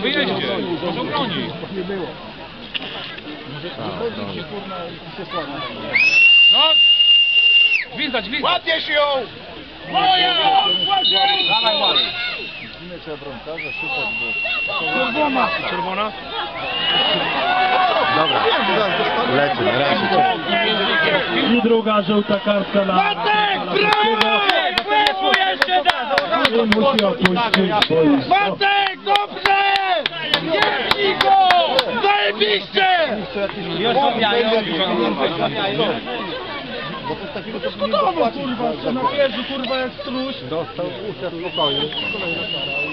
wyjeździe. Może broni. No! Gwizdać, gwizdać. Łapiesz ją! Moja! Dawaj, ładnie. Czerwona? Dobra, lecę, na razie. I druga żółta kartka dla Matek, brawo! Jeszcze da! Musi opuścić boisko. Matek, Zajebiście! Gotowo kurwa, co na wieży kurwa jak struś. Dostał, usiadł spokojnie. Kolejna kara